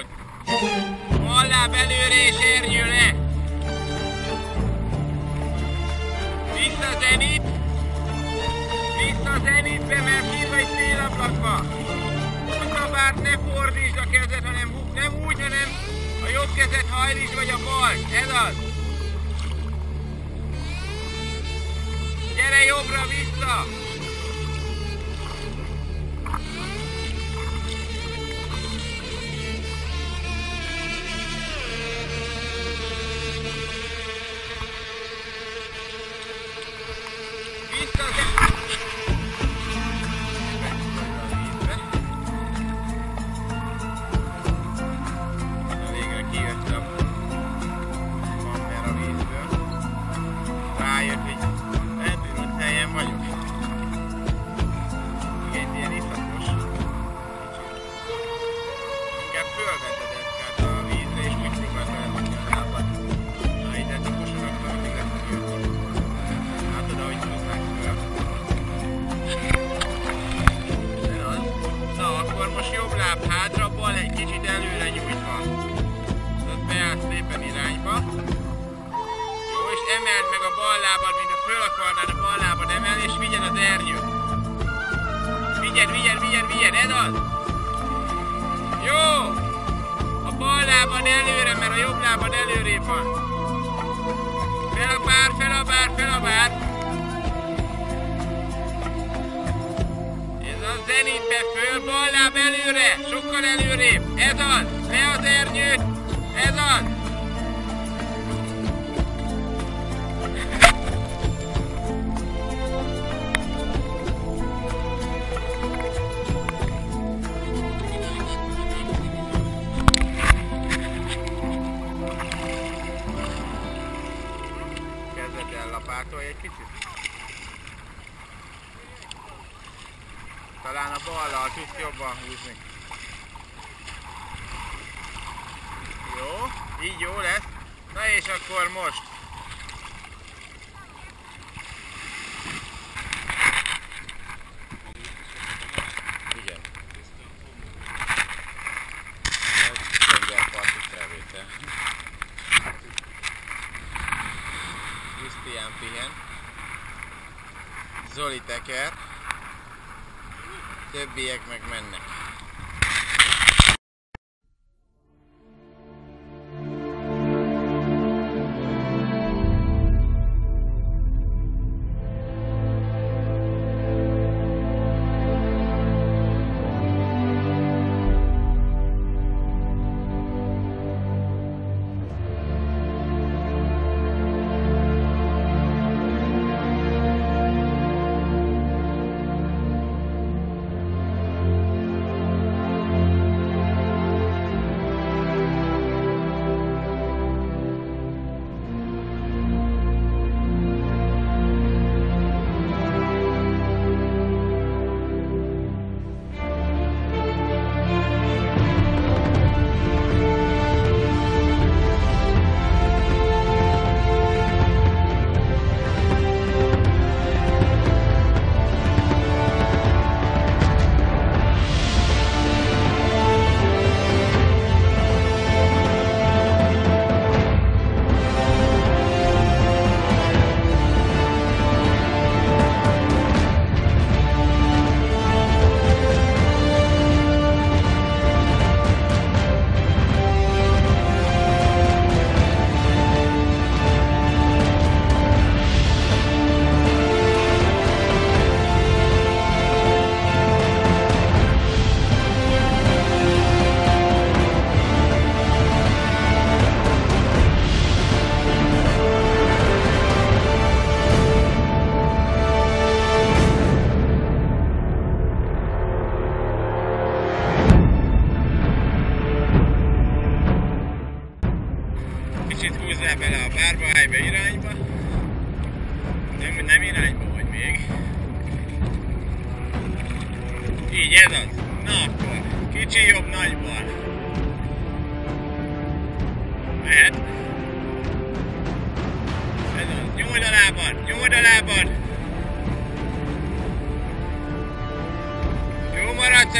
Hallod? Hallá belőle és érjön le! Vissza zenit! Vissza zenitbe, mert ki vagy télablakba! Kutabárt ne fordítsd a kezed, hanem húg, nem úgy, hanem a jobb kezed hajlítsd, vagy a bal, ez az! Gyere jobbra vissza! Szerinte fölballnám előre, sokkal előrébb. Ez az, le az ernyőt, ez az. jobban húzni. Jó, így jó lesz. Na és akkor most. Igen. Tengerparti felvétel. 10 pihen. Zoli teker többiek meg mennek.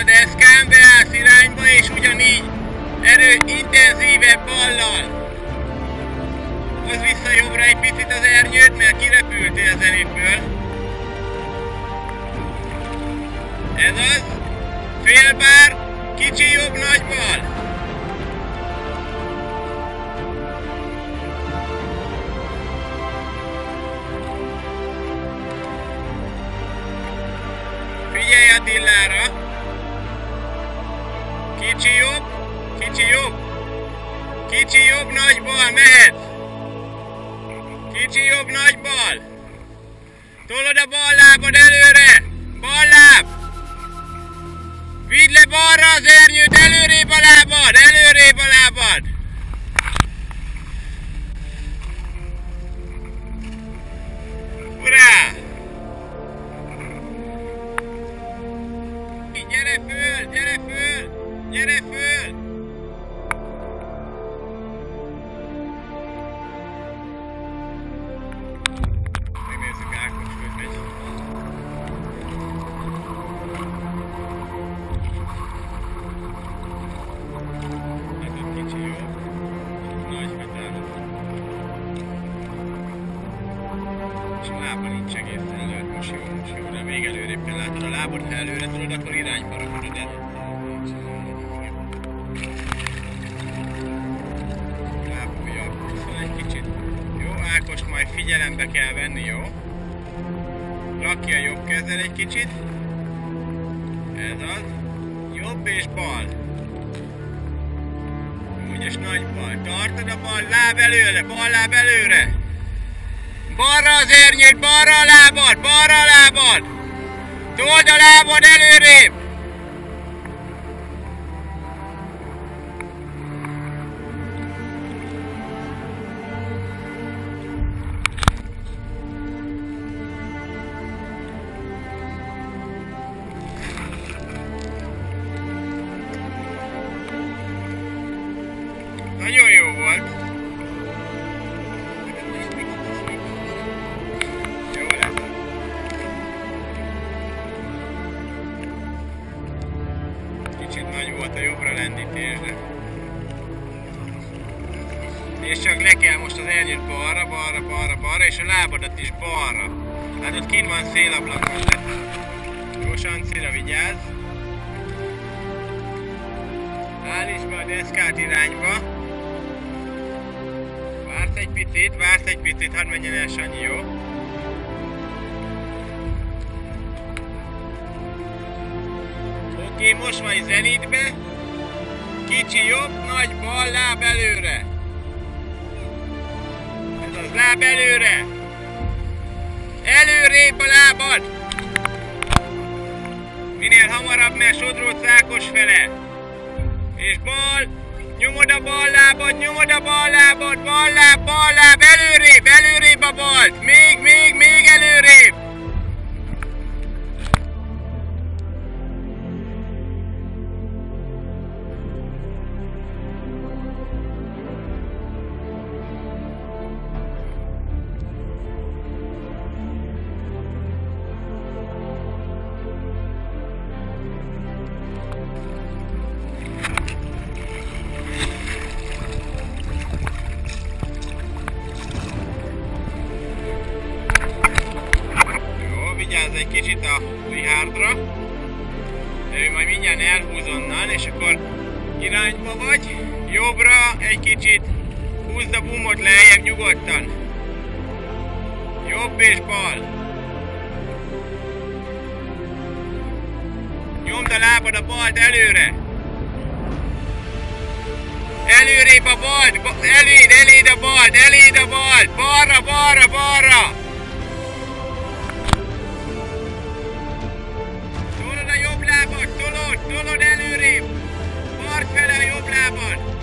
A deszkán, beállsz irányba, és ugyanígy erő intenzívebb ballal. Hozz vissza jobbra egy picit az ernyőt, mert kirepültél zenitből. Ez az. Félbár, kicsi jobb, nagy bal. Balra az ernyőt, előrébb a lábad, figyelembe kell venni, jó? Rakja jobb kezzel egy kicsit. Ez az. Jobb és bal. Úgy és nagy bal. Tartod a bal láb előre, bal láb előre. Balra az ernyőt, balra a lábad, balra a lábad! Told a lábad előrébb! Lendítés, de... És csak le kell most az ernyőt balra, balra, balra, balra, és a lábadat is balra. Hát ott kint van szélablakon, de... Jó sancira vigyázz. Állíts be a deszkát irányba. Vársz egy picit, vársz egy picit, hadd menjen el Sanyi, jó? Oké, most vagy zenitbe. Kicsi jobb, nagy bal, láb előre. Ez az láb előre. Előrébb a lábad. Minél hamarabb, mert sodródsz Ákos fele. És bal, nyomod a bal lábad, nyomod a bal lábad, bal láb, bal láb, előrébb, előrébb a balt, még, még, még előrébb. Onnan, és akkor irányba vagy. Jobbra egy kicsit. Húzd a bumot lejjebb nyugodtan. Jobb és bal. Nyomd a lábad a balt előre. Előrébb a balt, ba- eléd, eléd a balt, eléd a balt, balra, balra, balra. Tolod, előrébb. Part fele a jobb lábad.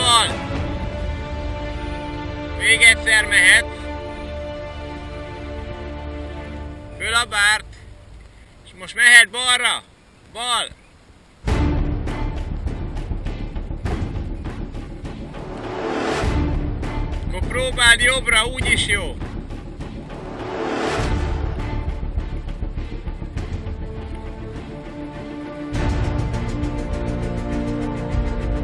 Bal. Még egyszer mehet. Föl a bárt. És most mehet balra. Bal. Akkor próbáld jobbra, úgyis jó.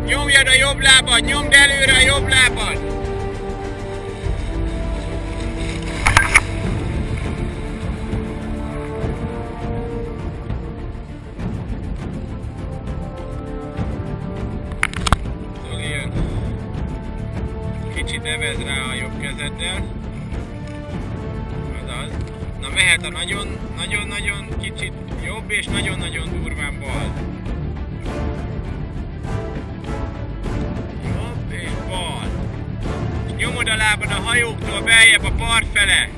Nyomjad a jobb lábad, nyomd előre a jobb lábad. Kicsit neved rá a jobb kezeddel. Azaz. Na mehet a nagyon, nagyon-nagyon kicsit jobb és nagyon-nagyon durván bal. Lábad a hajóktól beljebb a part fele.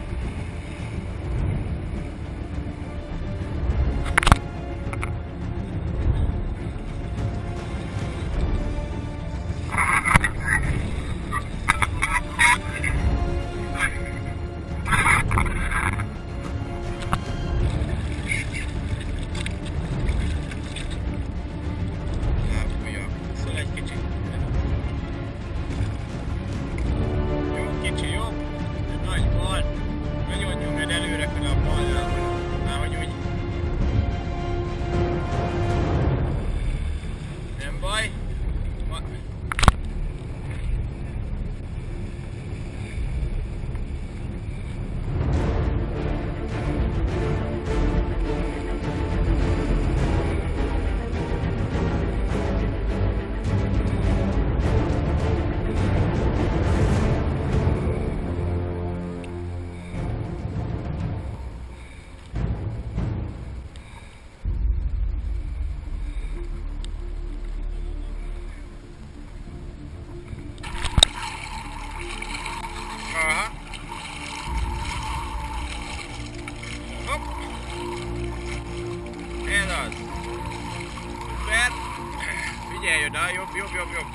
Figyelj oda, jobb, jobb, jobb, jobb.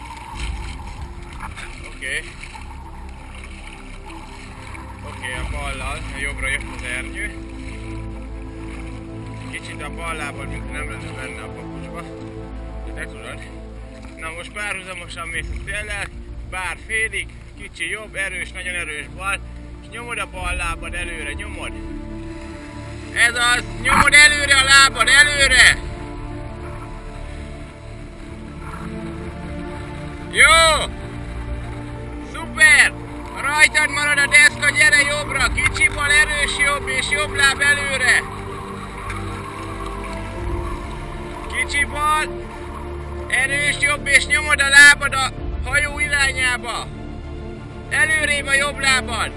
Oké. Okay. Oké, okay, a ballal, a jobbra jött az ernyő. Kicsit a bal lábad, mint nem lenne benne a papucsba. De tudod. Na most párhuzamosan mész a széllel, bár félig, kicsi jobb, erős, nagyon erős bal, és nyomod a bal lábad előre, nyomod. Ez az, nyomod előre a lábad, előre! Jó! Szuper! Rajtad marad a deszka, gyere jobbra, kicsi bal, erős jobb, és jobb láb előre. Kicsi bal, erős jobb, és nyomod a lábad a hajó irányába. Előrébb a jobb lábad.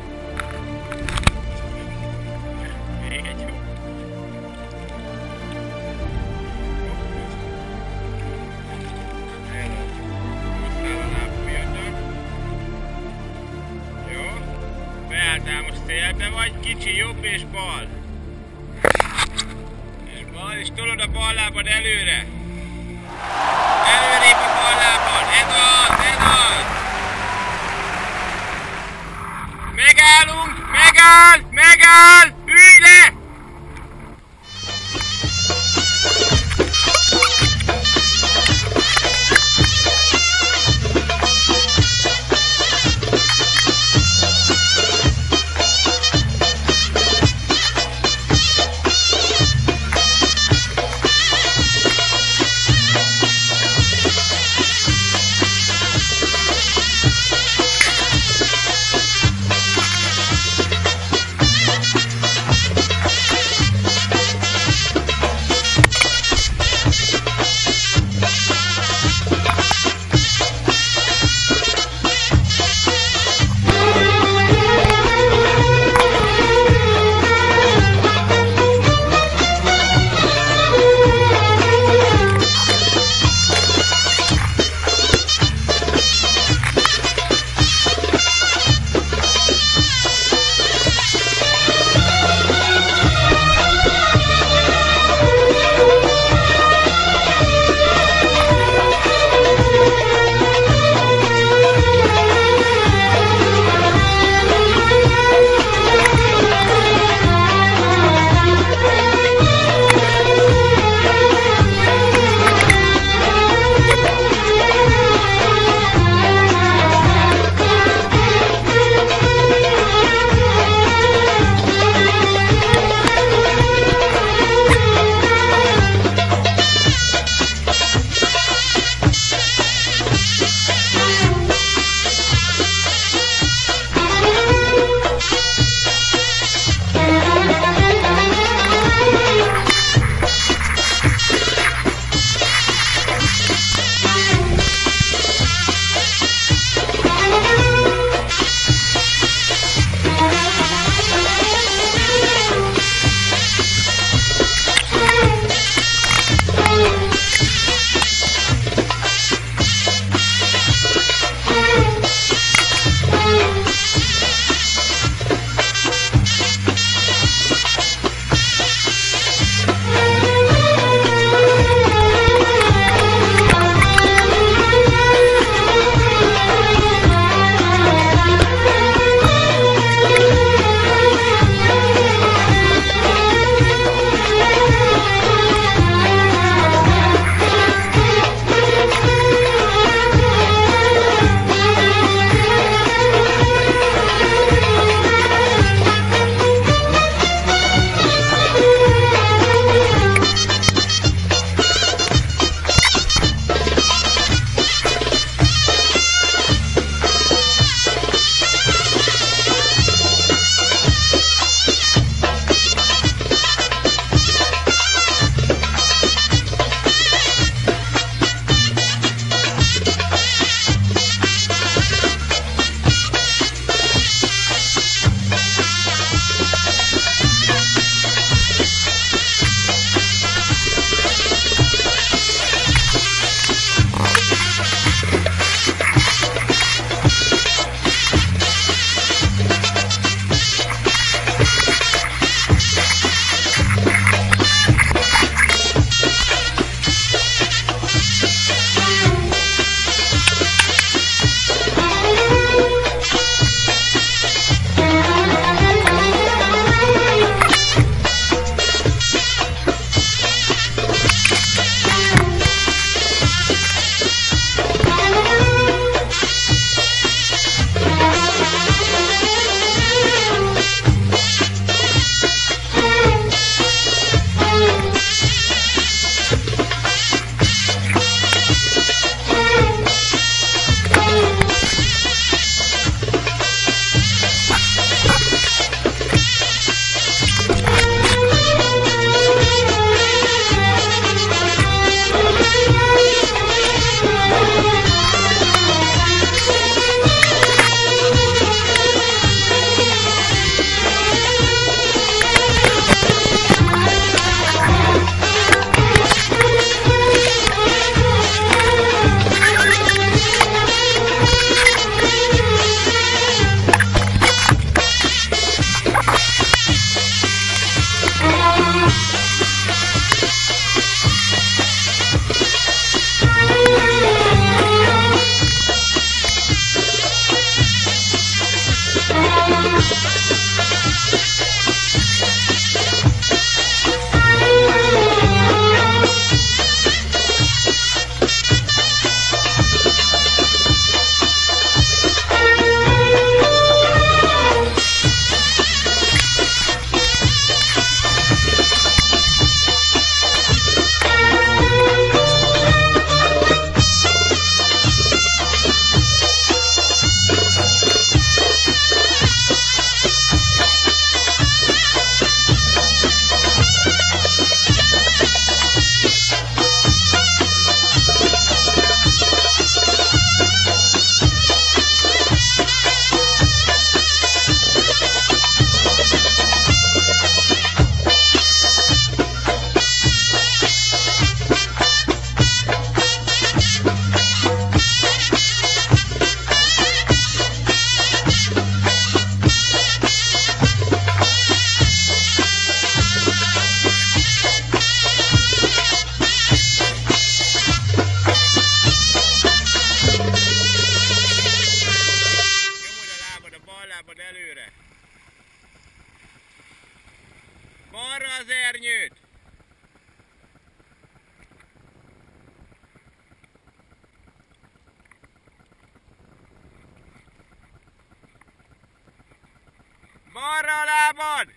Balra a lábad!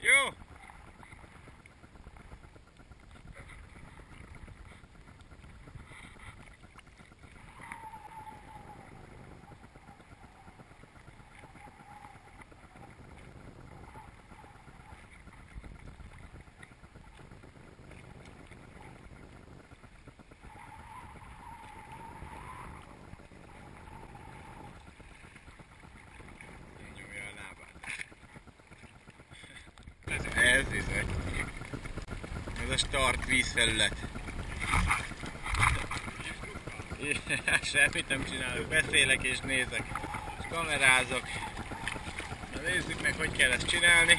Jó! Nyomja a lábát. Ez, ez. Ez a start vízfelület. Semmit nem csinálok, beszélek és nézek, és kamerázok. Na nézzük meg, hogy kell ezt csinálni.